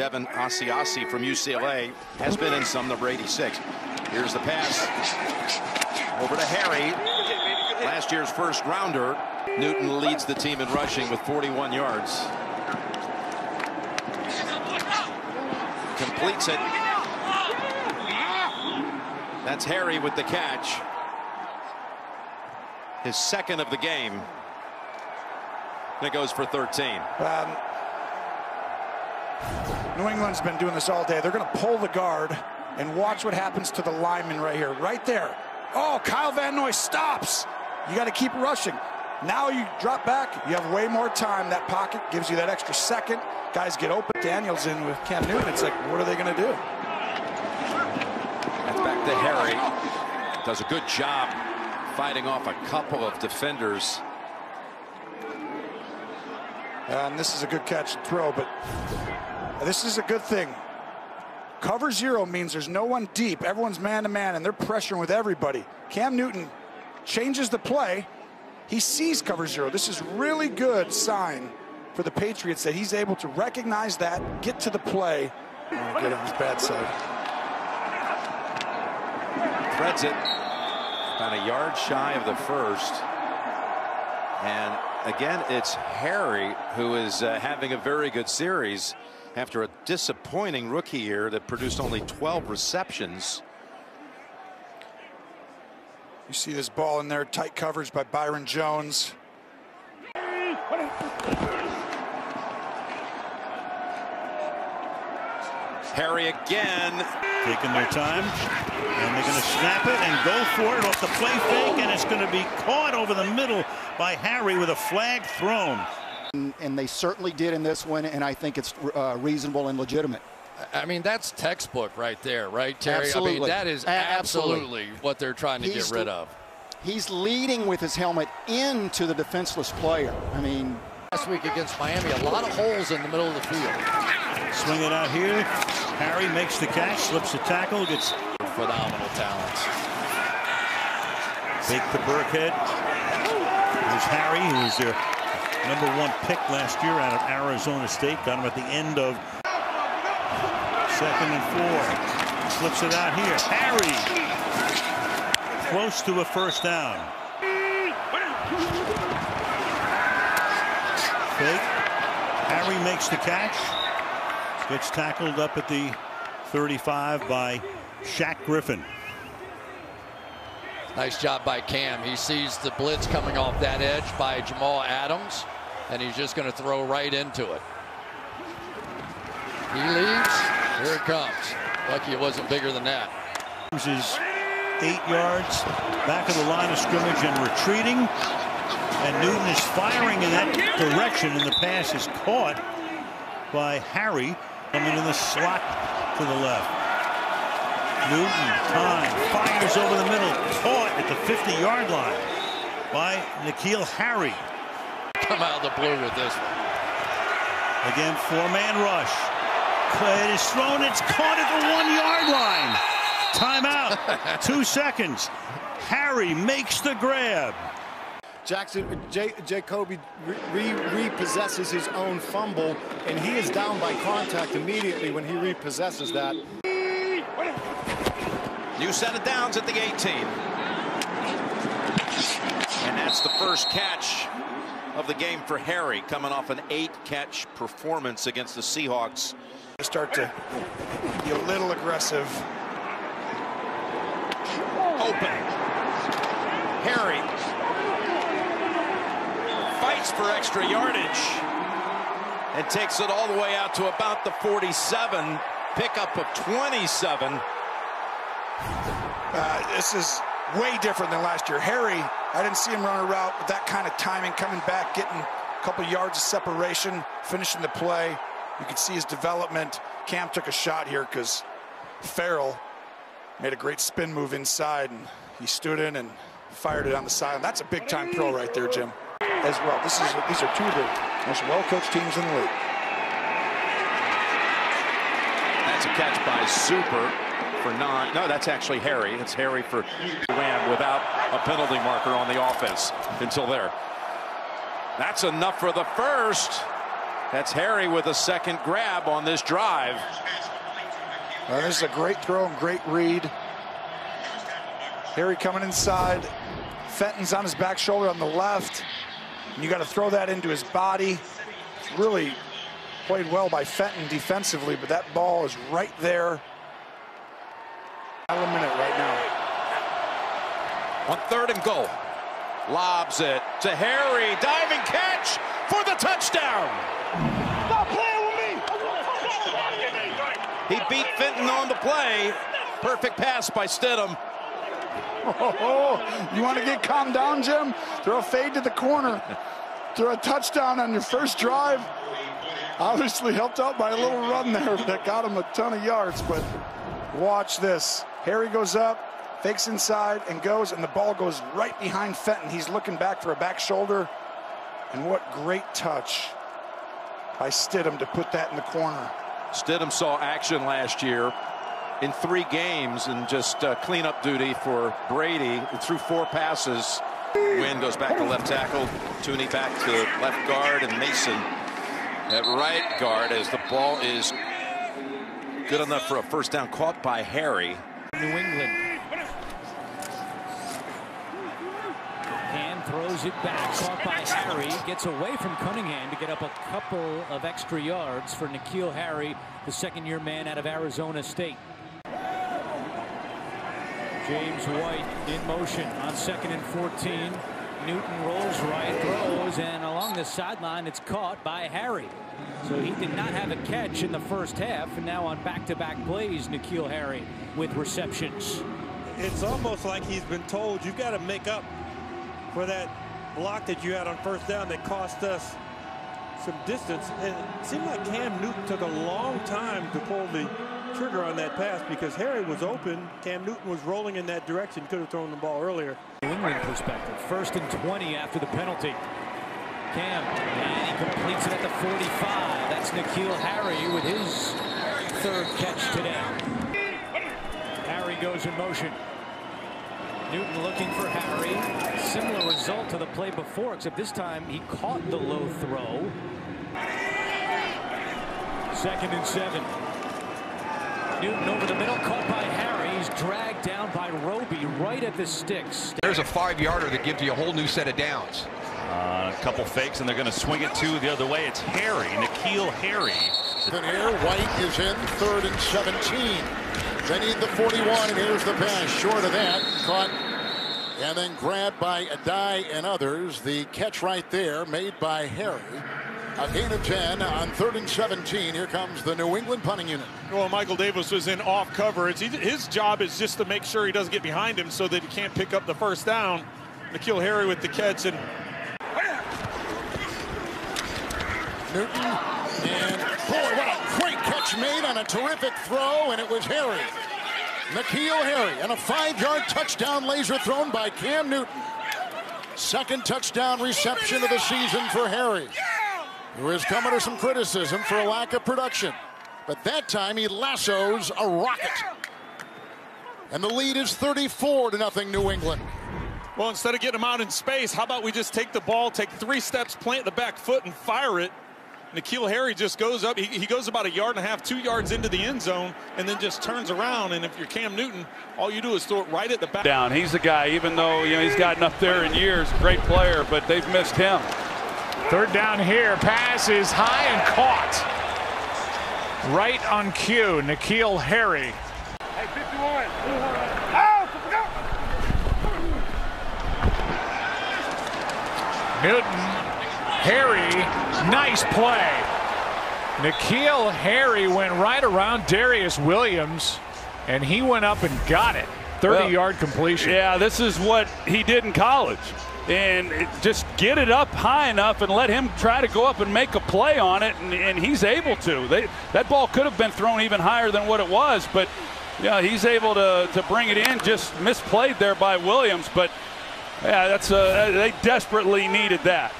Devin Asiasi from UCLA has been in some number 86. Here's the pass over to Harry. Last year's first rounder. Newton leads the team in rushing with 41 yards. Completes it. That's Harry with the catch. His second of the game. And it goes for 13. Um, New England's been doing this all day. They're going to pull the guard and watch what happens to the lineman right here. Right there. Oh, Kyle Van Noy stops. You got to keep rushing. Now you drop back. You have way more time. That pocket gives you that extra second. Guys get open. Daniels in with Cam Newton. It's like, what are they going to do? That's back to Harry. Does a good job fighting off a couple of defenders. And this is a good catch and throw, but this is a good thing. Cover zero means there's no one deep. Everyone's man to man, and they're pressuring with everybody. Cam Newton changes the play. He sees cover zero. This is really good sign for the Patriots that he's able to recognize that, get to the play, and get on his bad side. Threads it about a yard shy of the first. And again, it's Harry who is uh, having a very good series after a disappointing rookie year that produced only 12 receptions. You see this ball in there, tight coverage by Byron Jones. Harry again. Taking their time. And they're going to snap it and go for it off the play fake. And it's going to be caught over the middle by Harry with a flag thrown. And they certainly did in this one. And I think it's uh, reasonable and legitimate. I mean, that's textbook right there, right, Terry? Absolutely. I mean, that is absolutely, absolutely what they're trying to he's, get rid of. He's leading with his helmet into the defenseless player. I mean, last week against Miami, a lot of holes in the middle of the field. Swing it out here. Harry makes the catch, slips the tackle, gets phenomenal talents. Fake to Burkhead. There's Harry, who was their number one pick last year out of Arizona State. Got him at the end of second and four. Slips it out here. Harry close to a first down. Fake. Harry makes the catch. Gets tackled up at the 35 by Shaq Griffin. Nice job by Cam. He sees the blitz coming off that edge by Jamal Adams, and he's just going to throw right into it. He leaves. Here it comes. Lucky it wasn't bigger than that. Loses eight yards back of the line of scrimmage and retreating. And Newton is firing in that direction, and the pass is caught by Harry coming in the slot to the left. Newton, time, fires over the middle, caught at the 50-yard line by N'Keal Harry. Come out of the blue with this one. Again, four-man rush. It is thrown, it's caught at the one-yard line. Timeout, two seconds. Harry makes the grab. Jackson J, Jacoby re, repossesses his own fumble, and he is down by contact immediately when he repossesses that. New set of downs at the 18. And that's the first catch of the game for Harry, coming off an eight-catch performance against the Seahawks. Start to be a little aggressive. Open. Harry fights for extra yardage and takes it all the way out to about the 47. Pickup of 27. Uh, this is way different than last year. Harry, I didn't see him run a route with that kind of timing, coming back, getting a couple yards of separation, finishing the play. You can see his development. Cam took a shot here because Farrell made a great spin move inside, and he stood in and fired it on the side. That's a big-time throw right there, Jim as well. This is these are two of the most well-coached teams in the league. That's a catch by Super for nine. No, that's actually Harry. It's Harry for Ram without a penalty marker on the offense until there. That's enough for the first. That's Harry with a second grab on this drive. Well, this is a great throw and great read. Harry coming inside. Fenton's on his back shoulder on the left. And you got to throw that into his body. Really played well by Fenton defensively, but that ball is right there. A minute right now. On third and goal. Lobs it to Harry. Diving catch for the touchdown. Stop playing with me. He beat Fenton on the play. Perfect pass by Stidham. Oh, you want to get calmed down, Jim? Throw a fade to the corner. Throw a touchdown on your first drive. Obviously helped out by a little run there that got him a ton of yards, but watch this. Harry goes up, fakes inside, and goes, and the ball goes right behind Fenton. He's looking back for a back shoulder. And what great touch by Stidham to put that in the corner. Stidham saw action last year in three games and just uh, cleanup duty for Brady through four passes. Wynn goes back to left tackle, Thuney back to left guard, and Mason at right guard as the ball is good enough for a first down caught by Harry. New England. And throws it back, caught by Harry. Gets away from Cunningham to get up a couple of extra yards for N'Keal Harry, the second-year man out of Arizona State. James White in motion on second and 14. Newton rolls right, throws, and along the sideline, it's caught by Harry. So he did not have a catch in the first half, and now on back-to-back -back plays, N'Keal Harry with receptions. It's almost like he's been told you've got to make up for that block that you had on first down that cost us some distance. And it seemed like Cam Newton took a long time to pull the trigger on that pass because Harry was open. Cam Newton was rolling in that direction. Could have thrown the ball earlier. New England perspective. First and 20 after the penalty. Cam, and he completes it at the 45. That's N'Keal Harry with his third catch today. Harry goes in motion. Newton looking for Harry. Similar result to the play before, except this time he caught the low throw. Second and seven. Newton over the middle, caught by Harry. He's dragged down by Roby right at the sticks. There's a five-yarder that gives you a whole new set of downs. Uh, a couple fakes, and they're going to swing it to the other way. It's Harry, N'Keal Harry. Then here, White is in third and 17. They need the 41, and here's the pass. Short of that, caught and then grabbed by Addae and others. The catch right there made by Harry. A gain of 10 on third and 17. Here comes the New England punting unit. Well, Michael Davis was in off coverage. His job is just to make sure he doesn't get behind him so that he can't pick up the first down. N'Keal Harry with the catch and Newton and boy, what a great catch made on a terrific throw, and it was Harry. N'Keal Harry and a five-yard touchdown laser thrown by Cam Newton. Second touchdown reception of the season for Harry who has come under some criticism for a lack of production. But that time he lassos a rocket. And the lead is 34 to nothing New England. Well, instead of getting him out in space, how about we just take the ball, take three steps, plant the back foot, and fire it? N'Keal Harry just goes up. He, he, goes about a yard and a half, two yards into the end zone, and then just turns around. And if you're Cam Newton, all you do is throw it right at the back. Down. He's the guy, even though you know he's gotten up there in years, great player, but they've missed him. Third down here. Pass is high and caught. Right on cue. N'Keal Harry. Hey, 51. Out. Newton. Harry. Nice play. N'Keal Harry went right around Darious Williams, and he went up and got it. 30-yard well, completion. Yeah, this is what he did in college and just get it up high enough and let him try to go up and make a play on it, and, and he's able to. They, that ball could have been thrown even higher than what it was, but yeah, he's able to, to bring it in. Just misplayed there by Williams, but yeah, that's uh, they desperately needed that.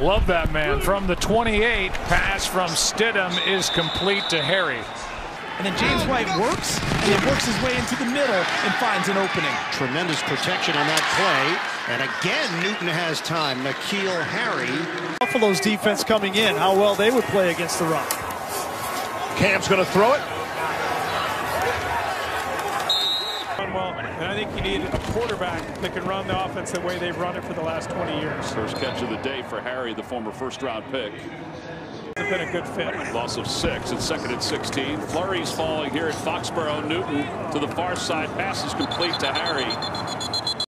Love that man. From the 28, pass from Stidham is complete to Harry. And then James White works, and he works his way into the middle and finds an opening. Tremendous protection on that play. And again, Newton has time. N'Keal Harry. Buffalo's defense coming in, how well they would play against the run. Cam's going to throw it. Well, and I think you need a quarterback that can run the offense the way they've run it for the last 20 years. First catch of the day for Harry, the former first-round pick. It's been a good fit. Loss of six. It's second and 16. Flurries falling here at Foxborough. Newton to the far side. Pass is complete to Harry.